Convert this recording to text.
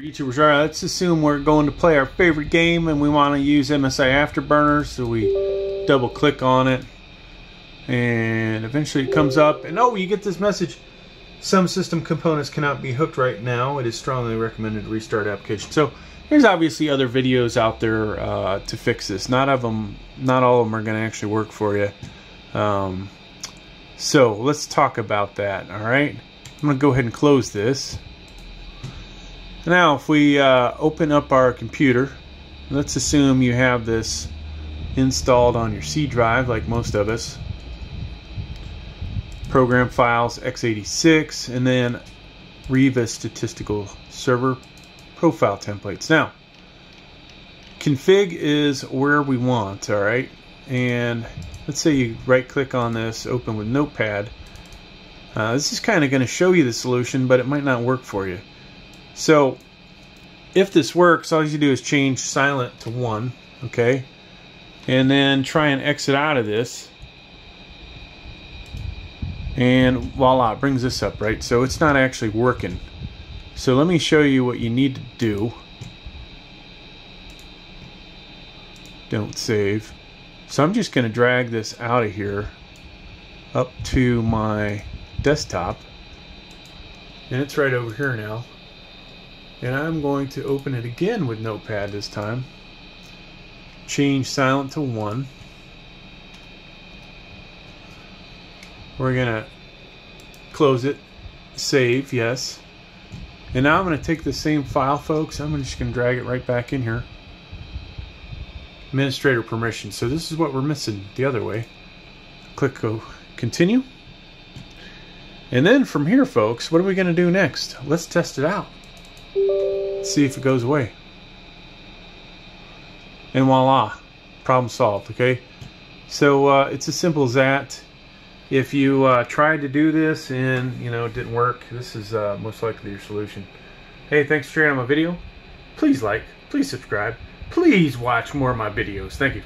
YouTubers, all right, let's assume we're going to play our favorite game and we want to use MSI Afterburner, so we double click on it and eventually it comes up and oh, you get this message. Some system components cannot be hooked right now. It is strongly recommended to restart application. So there's obviously other videos out there uh, to fix this. Not of them, not all of them are going to actually work for you. Um, so let's talk about that. All right, I'm going to go ahead and close this. Now, if we uh, open up our computer, let's assume you have this installed on your C drive, like most of us. Program files x86, and then Riva statistical server profile templates. Now, config is where we want, all right? And let's say you right click on this, open with Notepad. Uh, this is kind of going to show you the solution, but it might not work for you. So if this works, all you do is change silent to 1, okay? And then try and exit out of this. And voila, it brings this up, right? So it's not actually working. So let me show you what you need to do. Don't save. So I'm just going to drag this out of here up to my desktop. And it's right over here now. And I'm going to open it again with Notepad this time. Change silent to 1. We're going to close it. Save, yes. And now I'm going to take the same file, folks. I'm just going to drag it right back in here. Administrator permission. So this is what we're missing the other way. Click go continue. And then from here, folks, what are we going to do next? Let's test it out see if it goes away. And voila, problem solved, okay? So uh, it's as simple as that. If you uh, tried to do this and, you know, it didn't work, this is uh, most likely your solution. Hey, thanks for sharing my video. Please like, please subscribe, please watch more of my videos. Thank you.